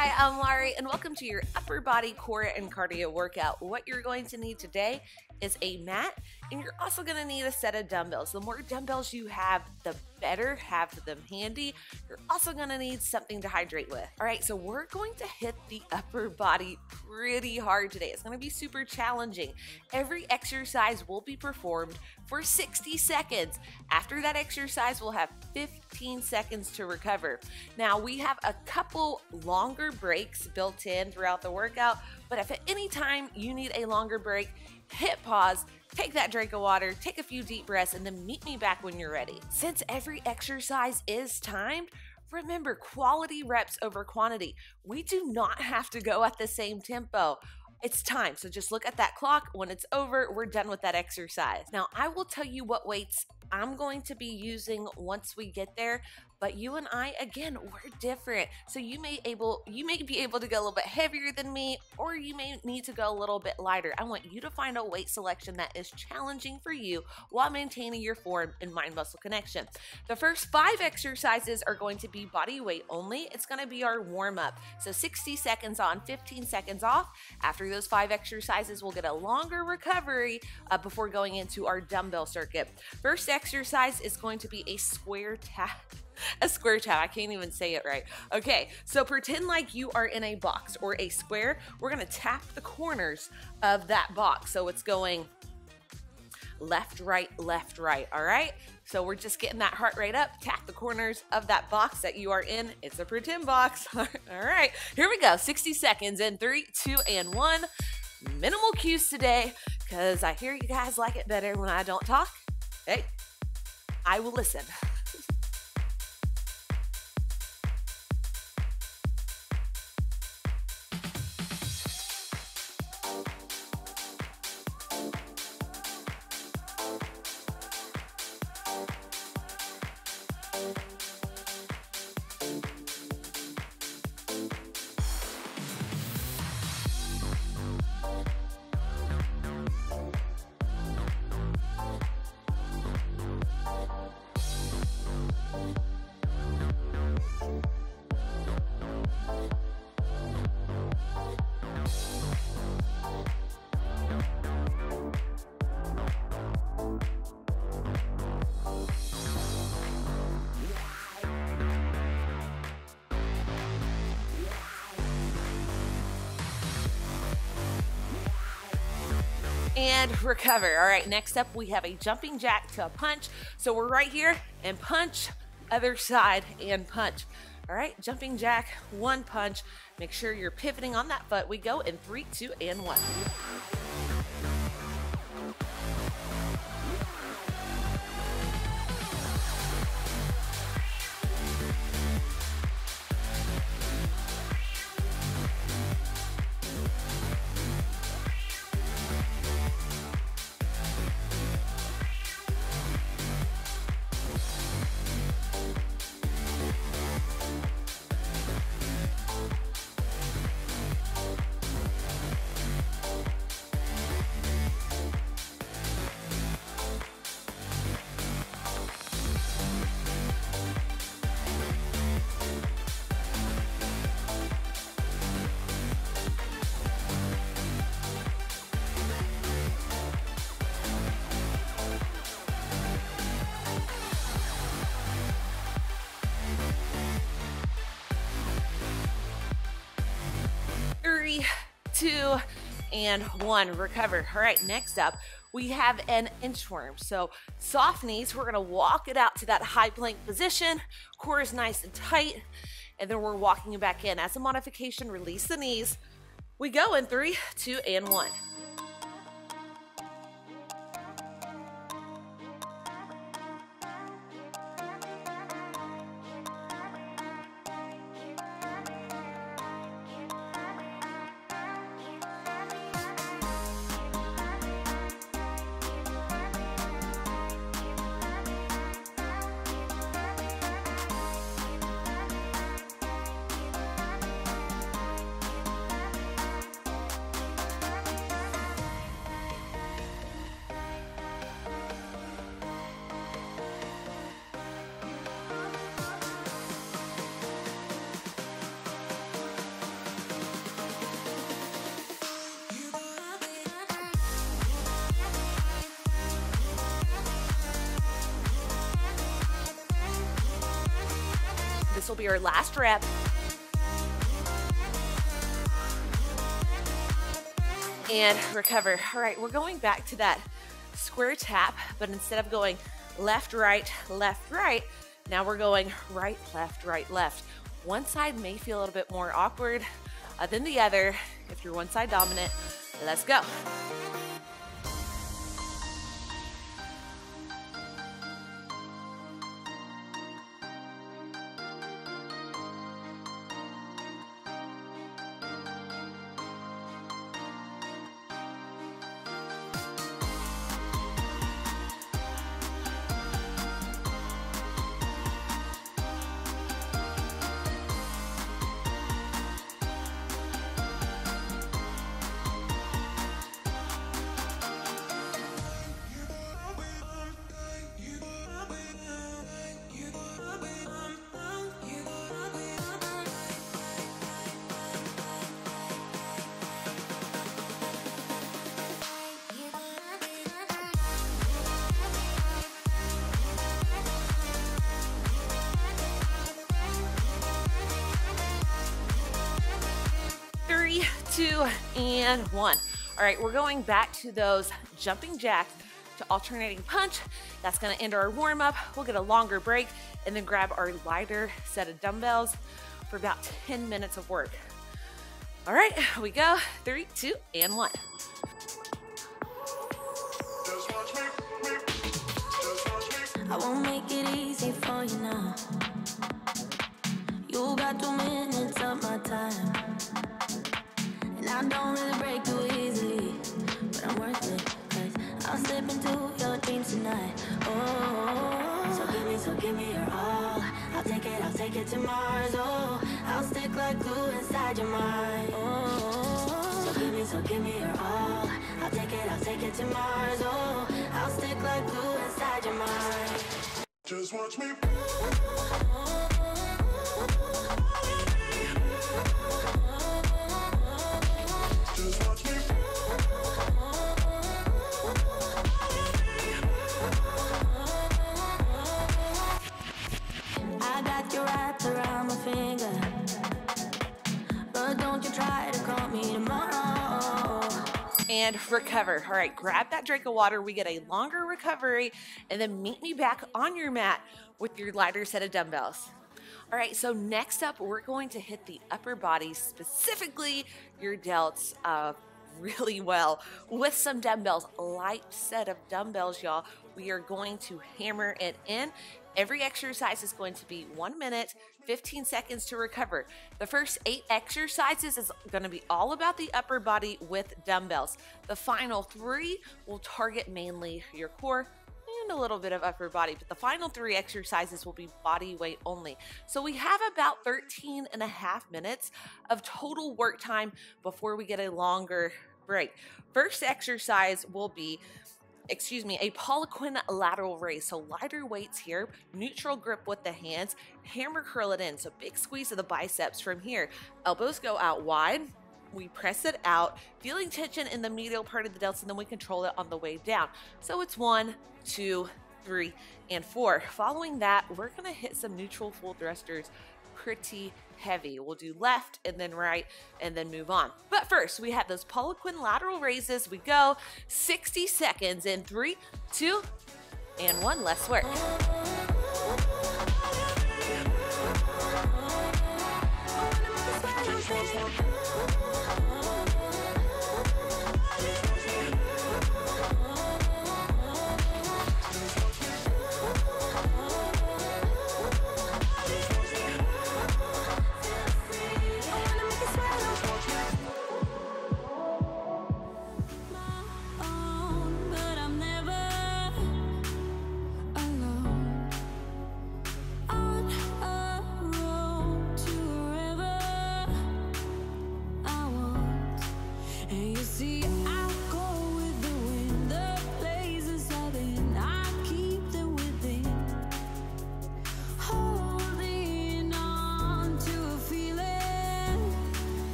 Hi, I'm Larie, and welcome to your upper body core and cardio workout. What you're going to need today is a mat, and you're also to need a set of dumbbells. The more dumbbells you have, the better. Have them handy. You're also to need something to hydrate with. All right, so we're going to hit the upper body pretty hard today. It's to be super challenging. Every exercise will be performed for 60 seconds. After that exercise, we'll have 15 seconds to recover. Now, we have a couple longer breaks built in throughout the workout, but if at any time you need a longer break, hit pause, take that drink of water, take a few deep breaths, and then meet me back when you're ready. Since every exercise is timed, remember quality reps over quantity. We do not have to go at the same tempo. It's time. So just look at that clock. When it's over, we're done with that exercise. Now, I will tell you what weights I'm going to be using once we get there, but you and I again we're different. So you may able you may be able to go a little bit heavier than me or you may need to go a little bit lighter. I want you to find a weight selection that is challenging for you while maintaining your form and mind muscle connection. The first 5 exercises are going to be body weight only. It's going to be our warm up. So 60 seconds on, 15 seconds off. After those 5 exercises, we'll get a longer recovery uh, before going into our dumbbell circuit. First exercise is going to be a square tap a square tap. I can't even say it right. Okay, so pretend like you are in a box or a square. We're gonna tap the corners of that box. So it's going left, right, left, right. All right. So we're just getting that heart rate up. Tap the corners of that box that you are in. It's a pretend box. All right. Here we go. 60 seconds in three, two, and one. Minimal cues today because I hear you guys like it better when I don't talk. Hey, I will listen. And recover. All right, next up we have a jumping jack to a punch. So we're right here and punch, other side and punch. All right, jumping jack, one punch. Make sure you're pivoting on that foot. We go in three, two, and one. Two, and one. Recover. All right, next up, we have an inchworm. So soft knees, we're gonna walk it out to that high plank position. Core is nice and tight. And then we're walking it back in. As a modification, release the knees. We go in three, two, and one. This will be our last rep. And recover. All right, we're going back to that square tap, but instead of going left, right, left, right, now we're going right, left, right, left. One side may feel a little bit more awkward uh, than the other. If you're one side dominant, let's go. Right, we're going back to those jumping jacks to alternating punch. That's gonna end our warm up. We'll get a longer break and then grab our lighter set of dumbbells for about 10 minutes of work. All right, we go. Three, two, and one. I won't make it easy for you now. You got two minutes of my time. I don't really break too easily. But I'm worth it. Cause I'll slip into your dreams tonight. Oh, so give me, so give me your all. I'll take it, I'll take it to Mars. Oh, I'll stick like glue inside your mind. Oh, so give me, so give me your all. I'll take it, I'll take it to Mars. Oh, I'll stick like glue inside your mind. Just watch me. Oh, wrapped around my finger. But don't you try to call me tomorrow. and recover. All right, grab that drink of water. We get a longer recovery, and then meet me back on your mat with your lighter set of dumbbells. All right, so next up, we're going to hit the upper body, specifically your delts, uh, really well with some dumbbells. Light set of dumbbells, y'all. We are going to hammer it in. Every exercise is going to be one minute, 15 seconds to recover. The first eight exercises is going to be all about the upper body with dumbbells. The final three will target mainly your core and a little bit of upper body, but the final three exercises will be body weight only. So we have about 13 and a half minutes of total work time before we get a longer break. First exercise will be excuse me, a Poliquin lateral raise. So lighter weights here, neutral grip with the hands, hammer curl it in. So big squeeze of the biceps from here. Elbows go out wide. We press it out, feeling tension in the medial part of the delts, and then we control it on the way down. So it's one, two, three, and four. Following that, we're gonna hit some neutral full thrusters pretty heavy. We'll do left and then right and then move on. But first, we have those Poliquin lateral raises. We go 60 seconds in three, two, and one. Less work.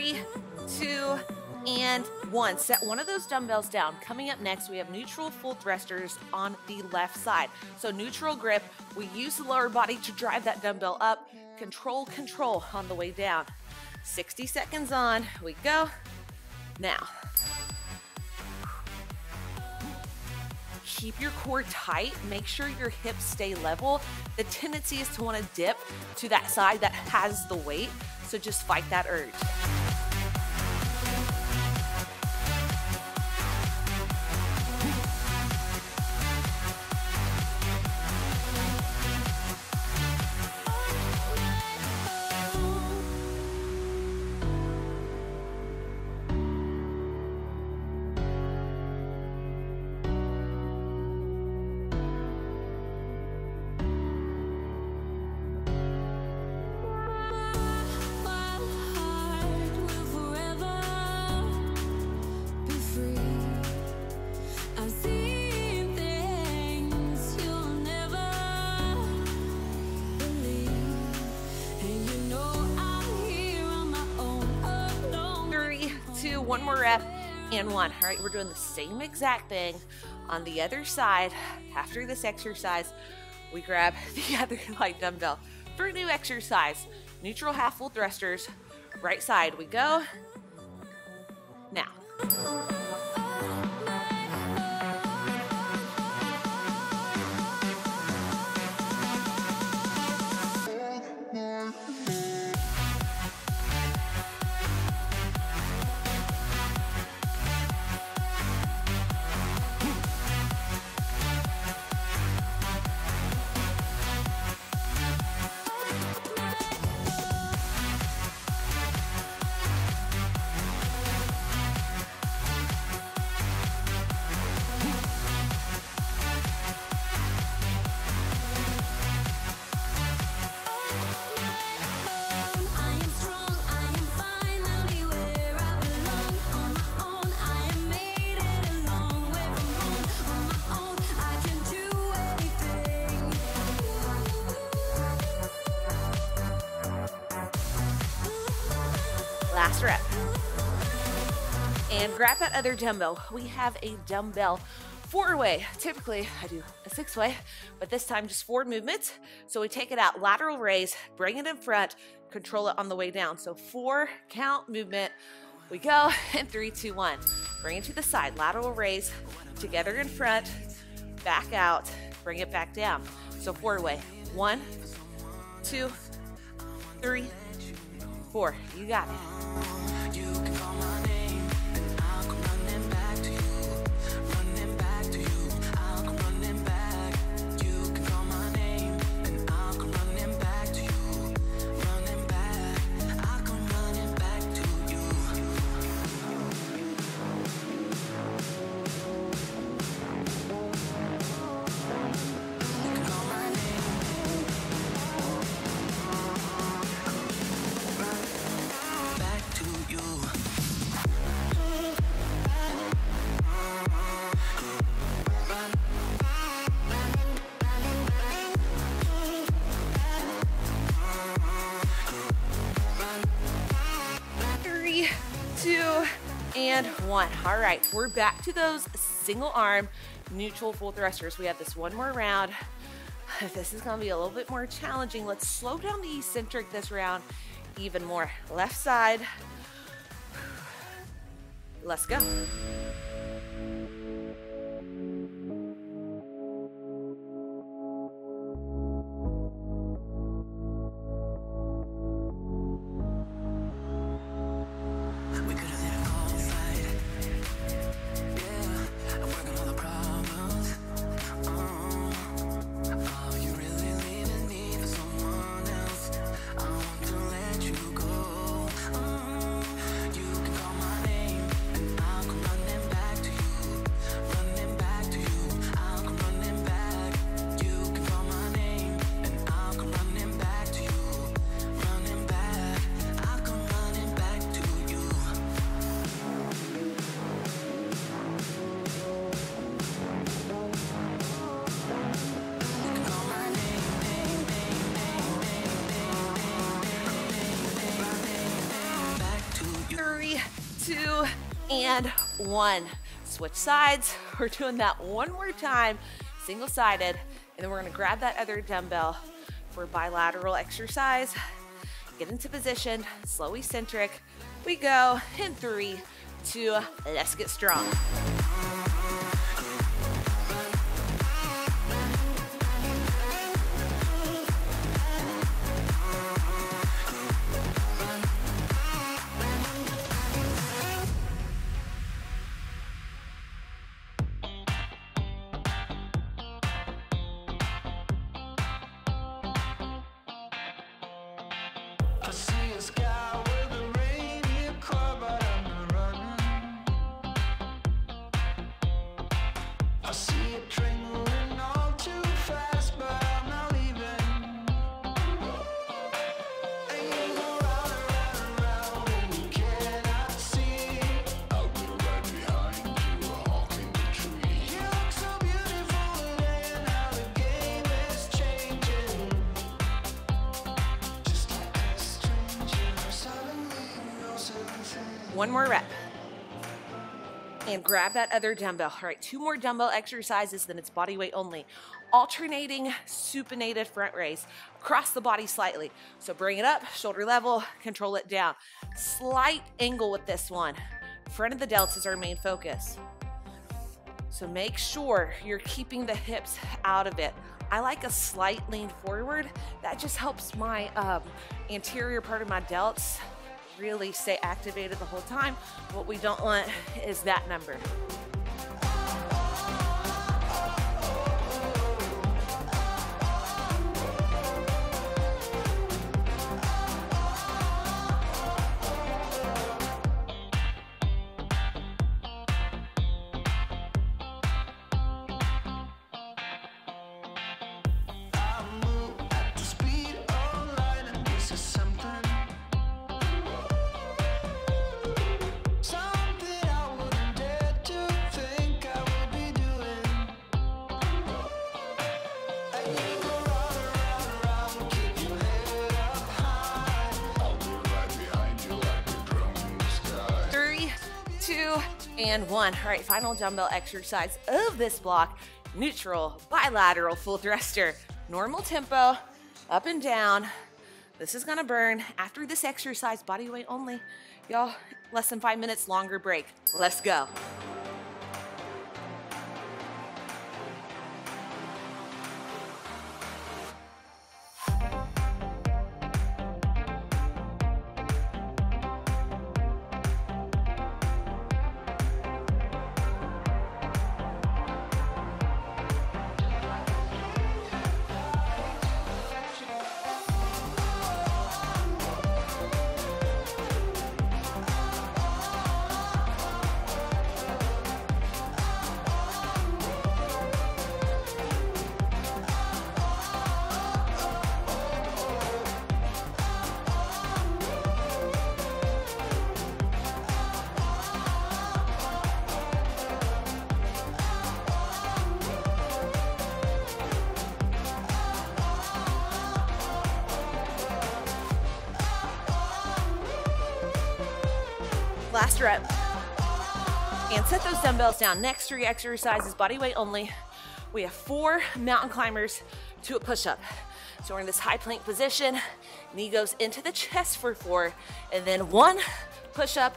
Three, two, and one, set one of those dumbbells down. Coming up next, we have neutral full thrusters on the left side. So neutral grip, we use the lower body to drive that dumbbell up. Control, control on the way down. 60 seconds on, we go. Now, keep your core tight. Make sure your hips stay level. The tendency is to want to dip to that side that has the weight. So just fight that urge. And one. All right, we're doing the same exact thing on the other side. After this exercise, we grab the other light dumbbell for a new exercise. Neutral half full thrusters. Right side we go. Now. And grab that other dumbbell. We have a dumbbell four way. Typically, I do a six way, but this time just four movements. So we take it out, lateral raise, bring it in front, control it on the way down. So four count movement. We go in three, two, one. Bring it to the side, lateral raise, together in front, back out, bring it back down. So four way. One, two, three, four. You got it. One. All right, we're back to those single arm neutral full thrusters. We have this one more round. This is gonna be a little bit more challenging. Let's slow down the eccentric this round even more. Left side. Let's go. One. Switch sides. We're doing that one more time, single sided. And then we're gonna grab that other dumbbell for bilateral exercise. Get into position, slow eccentric. We go in three, two, let's get strong. One more rep. And grab that other dumbbell. All right, two more dumbbell exercises, then it's body weight only. Alternating supinated front raise across the body slightly. So bring it up, shoulder level, control it down. Slight angle with this one. Front of the delts is our main focus. So make sure you're keeping the hips out of it. I like a slight lean forward. That just helps my um, anterior part of my delts really stay activated the whole time. What we don't want is that number. And one. All right, final dumbbell exercise of this block neutral, bilateral, full thruster. Normal tempo, up and down. This is gonna burn. After this exercise, body weight only. Y'all, less than five minutes longer break. Let's go. Down. Next three exercises, body weight only. We have four mountain climbers to a push up. So we're in this high plank position. Knee goes into the chest for four, and then one push up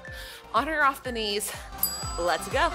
on or off the knees. Let's go.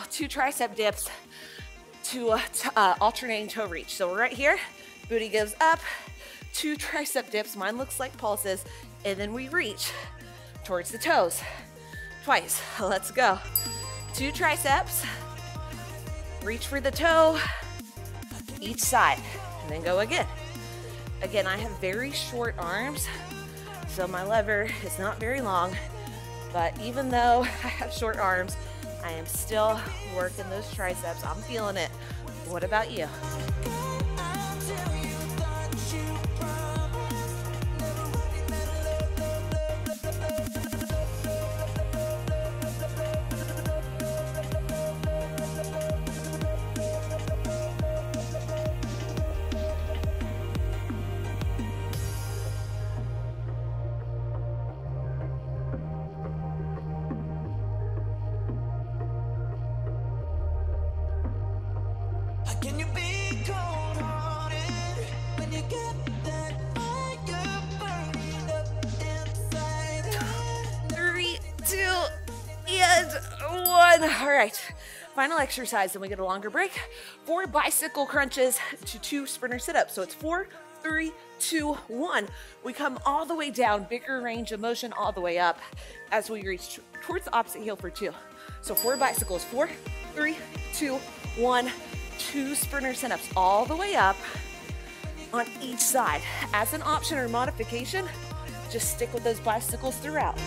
Two tricep dips, uh, uh, alternating toe reach. So we're right here. Booty gives up. Two tricep dips. Mine looks like pulses, and then we reach towards the toes. Twice. Let's go. Two triceps. Reach for the toe. Each side, and then go again. Again, I have very short arms, so my lever is not very long. But even though I have short arms, I am still working those triceps. I'm feeling it. What about you? Exercise, then we get a longer break. Four bicycle crunches to two sprinter sit ups. So it's four, three, two, one. We come all the way down, bigger range of motion all the way up as we reach towards the opposite heel for two. So four bicycles, four, three, two, one. Two sprinter sit ups all the way up on each side. As an option or modification, just stick with those bicycles throughout.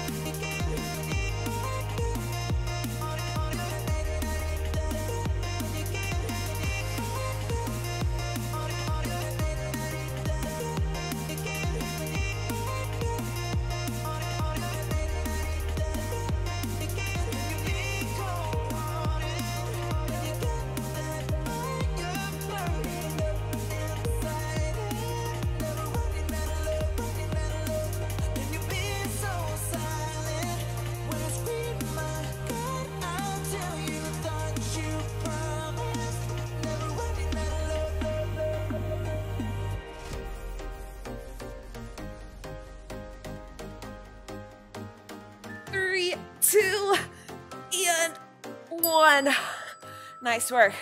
Nice work.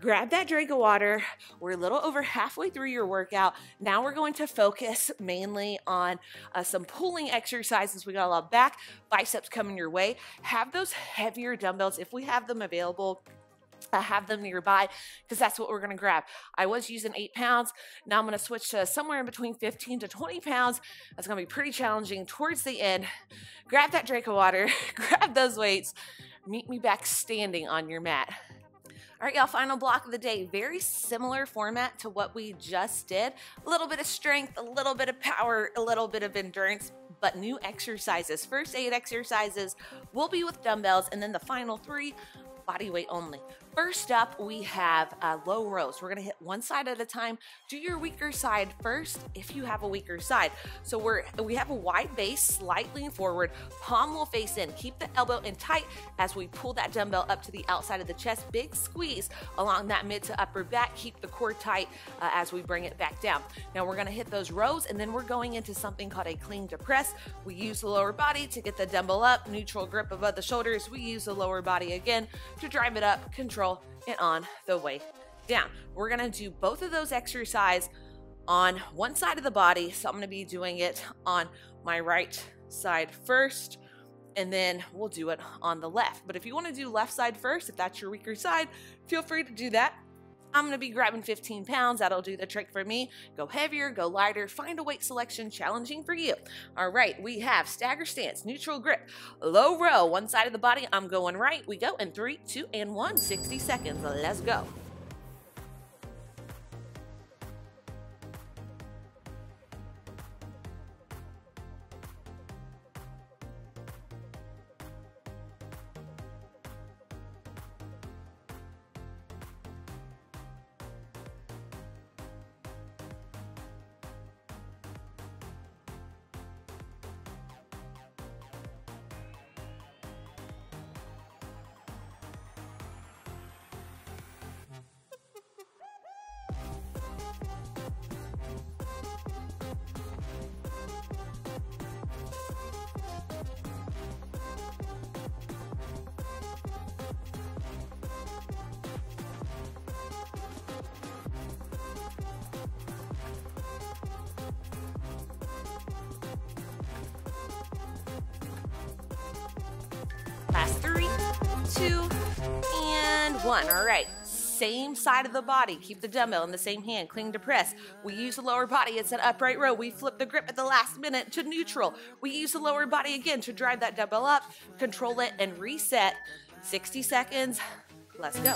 Grab that drink of water. We're a little over halfway through your workout. Now we're going to focus mainly on uh, some pulling exercises. We got a lot of back, biceps coming your way. Have those heavier dumbbells if we have them available. I have them nearby because that's what we're going to grab. I was using eight pounds. Now I'm going to switch to somewhere in between 15 to 20 pounds. That's going to be pretty challenging towards the end. Grab that drink of water, grab those weights, meet me back standing on your mat. All right, y'all, final block of the day. Very similar format to what we just did. A little bit of strength, a little bit of power, a little bit of endurance, but new exercises. First eight exercises will be with dumbbells, and then the final three body weight only. First up, we have uh, low rows. We're gonna hit one side at a time. Do your weaker side first if you have a weaker side. So we're we have a wide base, slight lean forward, palm will face in. Keep the elbow in tight as we pull that dumbbell up to the outside of the chest. Big squeeze along that mid to upper back. Keep the core tight uh, as we bring it back down. Now we're gonna hit those rows and then we're going into something called a clean to press. We use the lower body to get the dumbbell up, neutral grip above the shoulders. We use the lower body again to drive it up, control it on the way down. We're gonna do both of those exercise on one side of the body. So I'm gonna be doing it on my right side first, and then we'll do it on the left. But if you wanna do left side first, if that's your weaker side, feel free to do that. I'm gonna be grabbing 15 pounds. That'll do the trick for me. Go heavier, go lighter, find a weight selection challenging for you. All right, we have stagger stance, neutral grip, low row, one side of the body. I'm going right. We go in three, two, and one. 60 seconds. Let's go. Side of the body. Keep the dumbbell in the same hand. Clean to press. We use the lower body. It's an upright row. We flip the grip at the last minute to neutral. We use the lower body again to drive that dumbbell up, control it, and reset. 60 seconds. Let's go.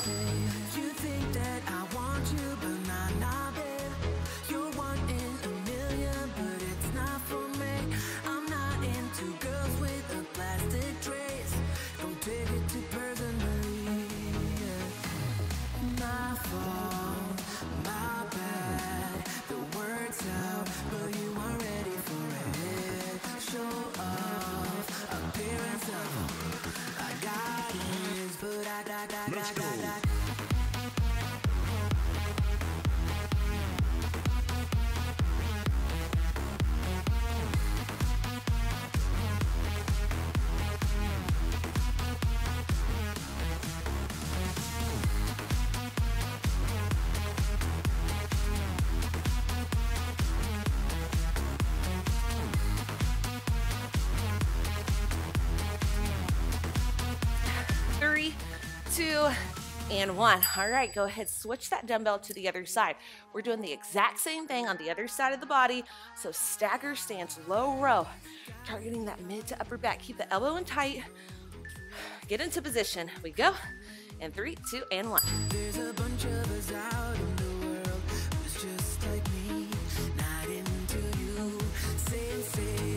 And one. All right, go ahead, switch that dumbbell to the other side. We're doing the exact same thing on the other side of the body. So stagger stance, low row, targeting that mid to upper back. Keep the elbow in tight. Get into position. We go. And three, two, and one. There's a bunch of us out in the world just like me, not into you. Same, same.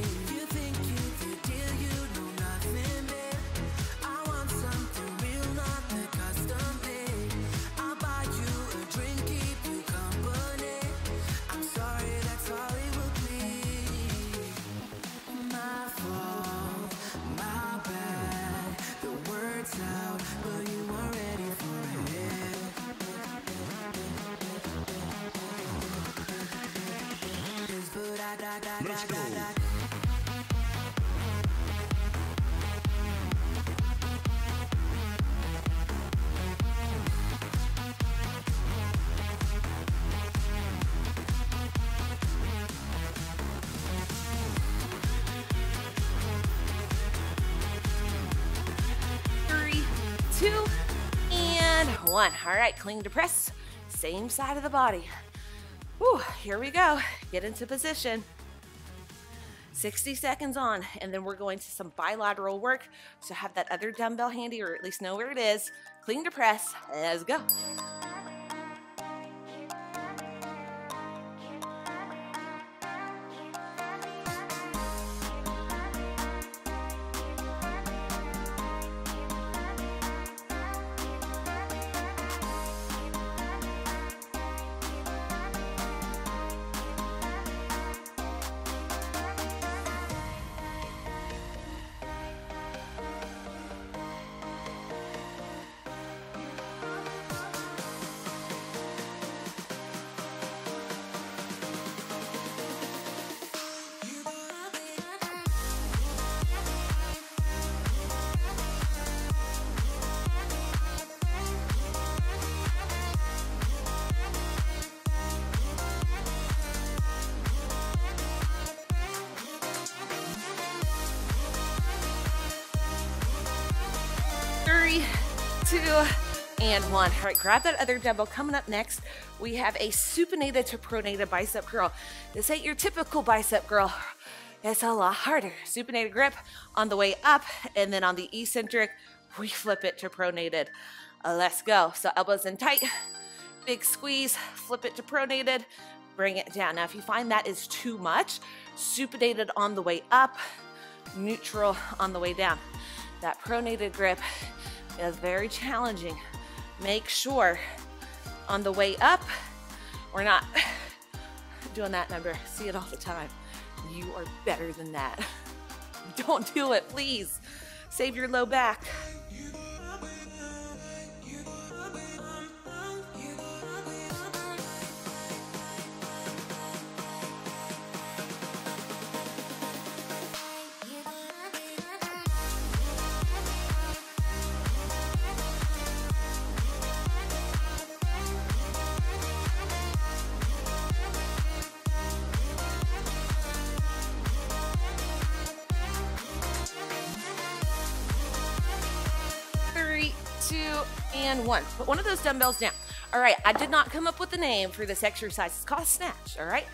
One. All right, clean to press. Same side of the body. Whew, here we go. Get into position. 60 seconds on, and then we're going to some bilateral work. So have that other dumbbell handy, or at least know where it is. Clean to press. Let's go. And one. All right, grab that other dumbbell. Coming up next, we have a supinated to pronated bicep curl. This ain't your typical bicep curl. It's a lot harder. Supinated grip on the way up, and then on the eccentric, we flip it to pronated. Uh, let's go. So elbows in tight, big squeeze, flip it to pronated, bring it down. Now, if you find that is too much, supinated on the way up, neutral on the way down. That pronated grip is very challenging. Make sure on the way up, we're not doing that number. See it all the time. You are better than that. Don't do it, please. Save your low back. And one. Put one of those dumbbells down. All right, I did not come up with a name for this exercise. It's called snatch, all right?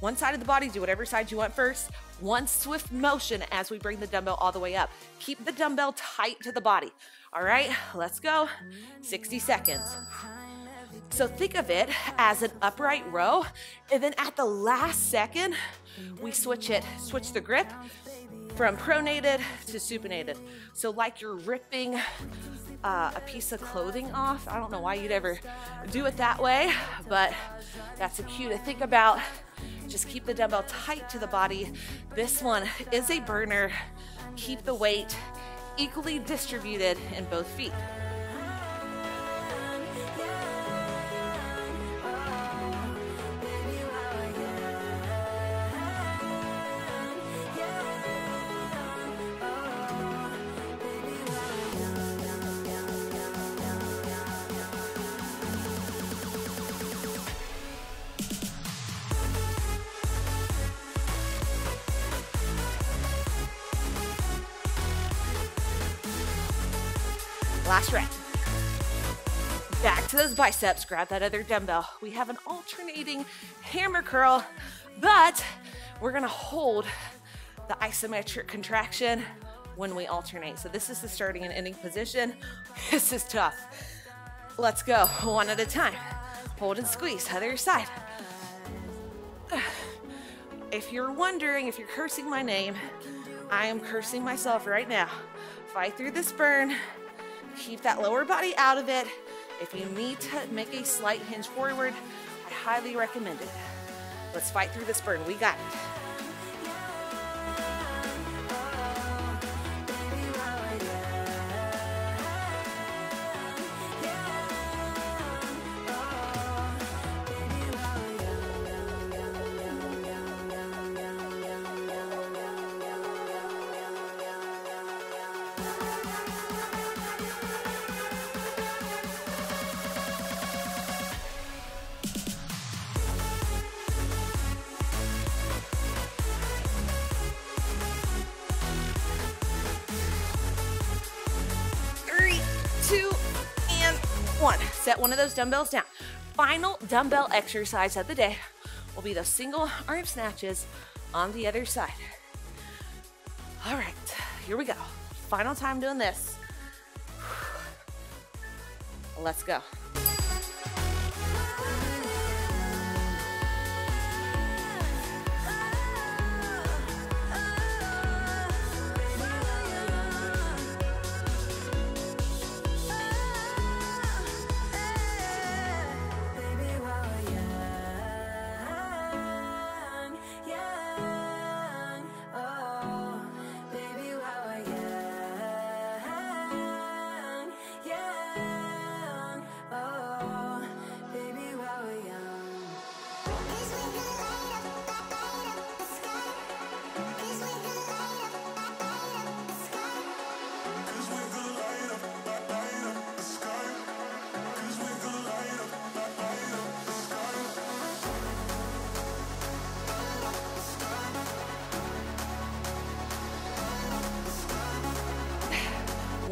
One side of the body, do whatever side you want first. One swift motion as we bring the dumbbell all the way up. Keep the dumbbell tight to the body. All right, let's go. 60 seconds. So think of it as an upright row, and then at the last second, we switch it, switch the grip from pronated to supinated. So like you're ripping uh, a piece of clothing off. I don't know why you'd ever do it that way, but that's a cue to think about. Just keep the dumbbell tight to the body. This one is a burner. Keep the weight equally distributed in both feet. Last rep. Back to those biceps. Grab that other dumbbell. We have an alternating hammer curl, but we're gonna hold the isometric contraction when we alternate. So this is the starting and ending position. This is tough. Let's go one at a time. Hold and squeeze. Other side. If you're wondering if you're cursing my name, I am cursing myself right now. Fight through this burn. Keep that lower body out of it. If you need to make a slight hinge forward, I highly recommend it. Let's fight through this burn. We got it. Set one of those dumbbells down. Final dumbbell exercise of the day will be those single arm snatches on the other side. All right, here we go. Final time doing this. Let's go.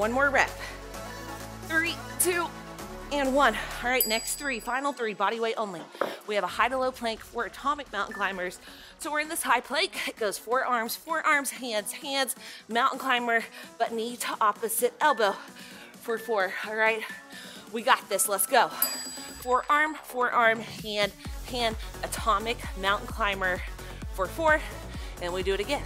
One more rep. Three, two, and one. All right, next three, final three, body weight only. We have a high to low plank for atomic mountain climbers. So we're in this high plank. It goes forearms, forearms, hands, hands, mountain climber, but knee to opposite elbow for four. All right, we got this. Let's go. Forearm, forearm, hand, hand, atomic mountain climber for four. And we do it again.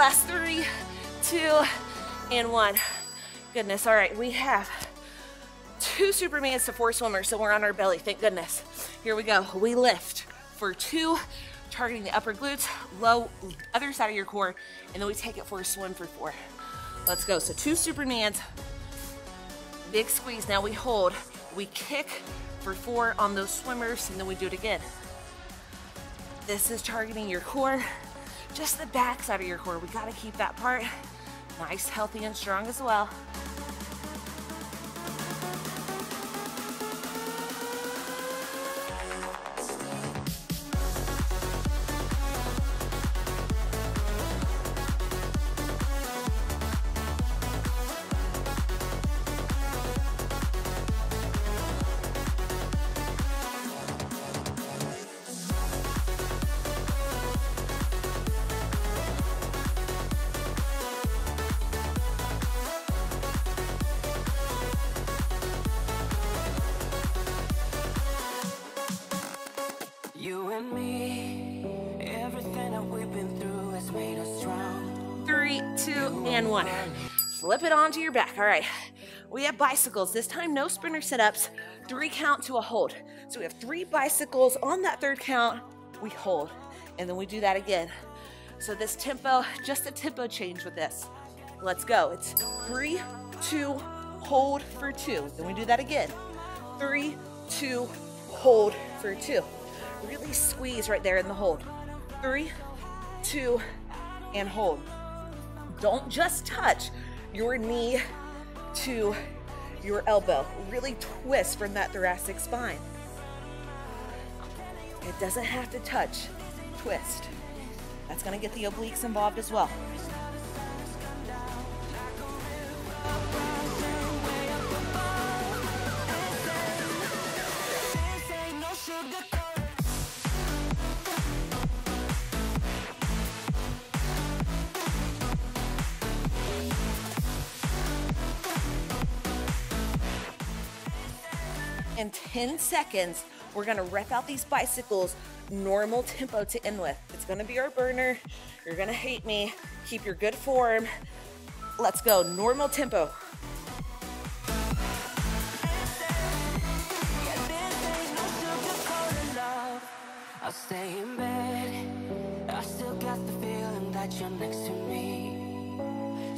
Last three, two, and one. Goodness. All right, we have two Supermans to four swimmers, so we're on our belly. Thank goodness. Here we go. We lift for two, targeting the upper glutes, low, other side of your core, and then we take it for a swim for four. Let's go. So two Supermans, big squeeze. Now we hold, we kick for four on those swimmers, and then we do it again. This is targeting your core, just the back side of your core. We gotta keep that part nice, healthy, and strong as well. Onto your back. All right. We have bicycles. This time, no sprinter sit-ups. Three count to a hold. So we have three bicycles. On that third count, we hold. And then we do that again. So this tempo, just a tempo change with this. Let's go. It's three, two, hold for two. Then we do that again. Three, two, hold for two. Really squeeze right there in the hold. Three, two, and hold. Don't just touch your knee to your elbow. Really twist from that thoracic spine. It doesn't have to touch, twist. That's gonna get the obliques involved as well. 10 seconds, we're gonna rep out these bicycles normal tempo to end with. It's gonna be our burner. You're gonna hate me. Keep your good form. Let's go, normal tempo. I'll stay in bed. I still got the feeling that you're next to me.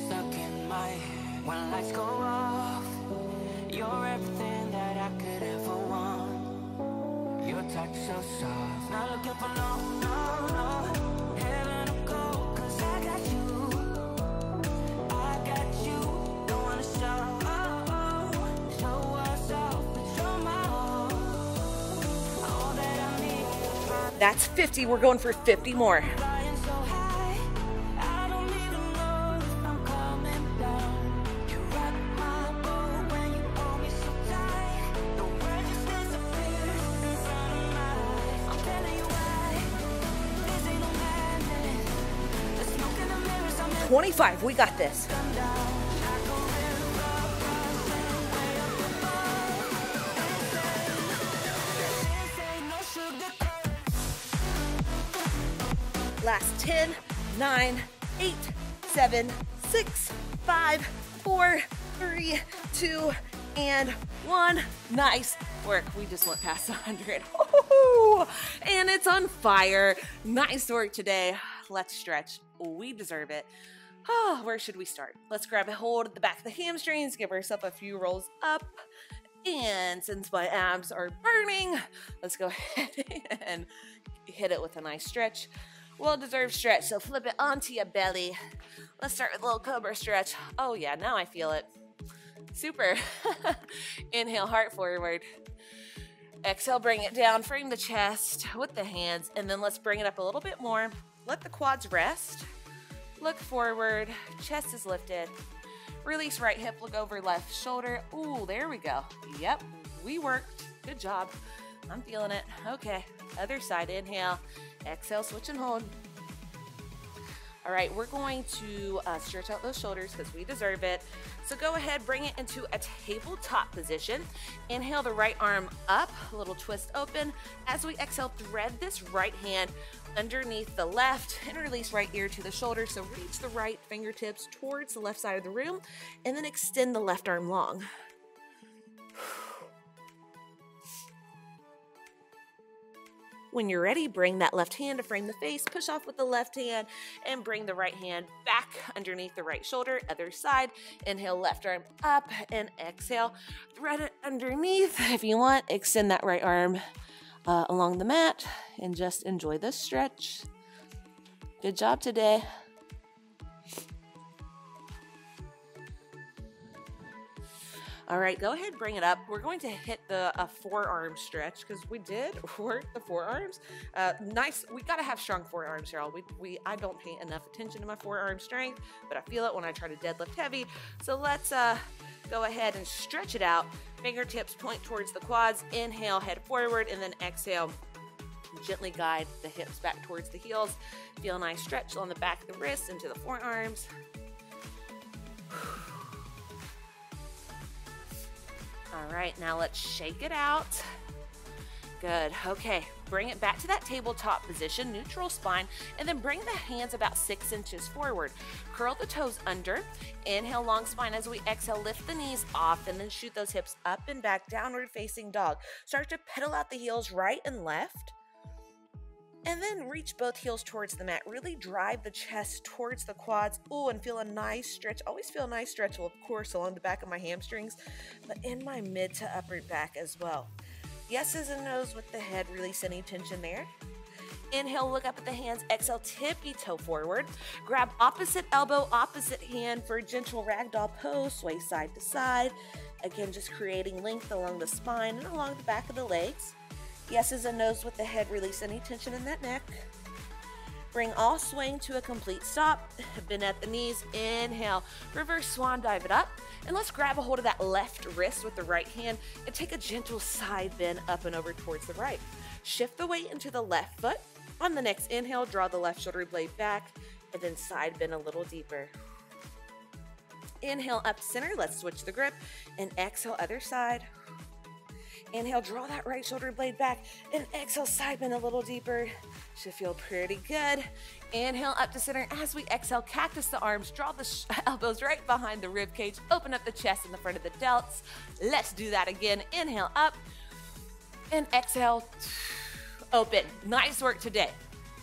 Stuck in my head when lights go off. You're everything I could ever want. Your touch so soft. Not looking for no, no, no. Heaven to go, cause I got you. I got you. Don't wanna show, show us off, but you're my all. All that I need. That's 50. We're going for 50 more. This ain't no sugar Last 10, 9, 8, 7, 6, 5, 4, 3, 2, and 1. Nice work. We just went past 100. Ooh, and it's on fire. Nice work today. Let's stretch. We deserve it. Oh, where should we start? Let's grab a hold of the back of the hamstrings, give ourselves a few rolls up. And since my abs are burning, let's go ahead and hit it with a nice stretch. Well deserved stretch. So flip it onto your belly. Let's start with a little cobra stretch. Oh, yeah, now I feel it. Super. Inhale, heart forward. Exhale, bring it down. Frame the chest with the hands. And then let's bring it up a little bit more. Let the quads rest. Look forward. Chest is lifted. Release right hip, look over left shoulder. Ooh, there we go. Yep, we worked. Good job. I'm feeling it. Okay, other side. Inhale, exhale, switch and hold. All right, we're going to uh, stretch out those shoulders because we deserve it. So go ahead, bring it into a tabletop position. Inhale the right arm up, a little twist open. As we exhale, thread this right hand underneath the left and release right ear to the shoulder. So reach the right fingertips towards the left side of the room and then extend the left arm long. When you're ready, bring that left hand to frame the face, push off with the left hand, and bring the right hand back underneath the right shoulder, other side. Inhale, left arm up, and exhale, thread it underneath. If you want, extend that right arm uh, along the mat and just enjoy this stretch. Good job today. All right, go ahead, bring it up. We're going to hit the uh, forearm stretch because we did work the forearms. Uh, nice. We got to have strong forearms, y'all. We, we I don't pay enough attention to my forearm strength, but I feel it when I try to deadlift heavy. So let's uh, go ahead and stretch it out. Fingertips point towards the quads. Inhale, head forward, and then exhale. Gently guide the hips back towards the heels. Feel a nice stretch on the back of the wrists into the forearms. All right, now let's shake it out. Good. Okay, bring it back to that tabletop position, neutral spine, and then bring the hands about six inches forward. Curl the toes under. Inhale, long spine as we exhale, lift the knees off, and then shoot those hips up and back, downward facing dog. Start to pedal out the heels right and left. And then reach both heels towards the mat. Really drive the chest towards the quads. Ooh, and feel a nice stretch. Always feel a nice stretch, well, of course, along the back of my hamstrings, but in my mid to upper back as well. Yeses and nos with the head. Release any tension there. Inhale, look up at the hands. Exhale, tippy toe forward. Grab opposite elbow, opposite hand for a gentle ragdoll pose. Sway side to side. Again, just creating length along the spine and along the back of the legs. Yeses and nos with the head. Release any tension in that neck. Bring all swing to a complete stop. Bend at the knees. Inhale. Reverse swan dive it up. And let's grab a hold of that left wrist with the right hand and take a gentle side bend up and over towards the right. Shift the weight into the left foot. On the next inhale, draw the left shoulder blade back and then side bend a little deeper. Inhale up center. Let's switch the grip. And exhale, other side. Inhale, draw that right shoulder blade back, and exhale, side bend a little deeper. Should feel pretty good. Inhale up to center as we exhale, cactus the arms, draw the elbows right behind the rib cage, open up the chest in the front of the delts. Let's do that again. Inhale up, and exhale, open. Nice work today.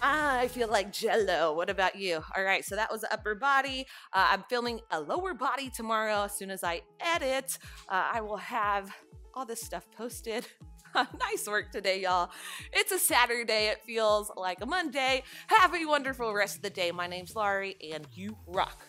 I feel like jello. What about you? All right, so that was upper body. Uh, I'm filming a lower body tomorrow. As soon as I edit, uh, I will have all this stuff posted. Uh, nice work today, y'all. It's a Saturday. It feels like a Monday. Have a wonderful rest of the day. My name's Larie, and you rock.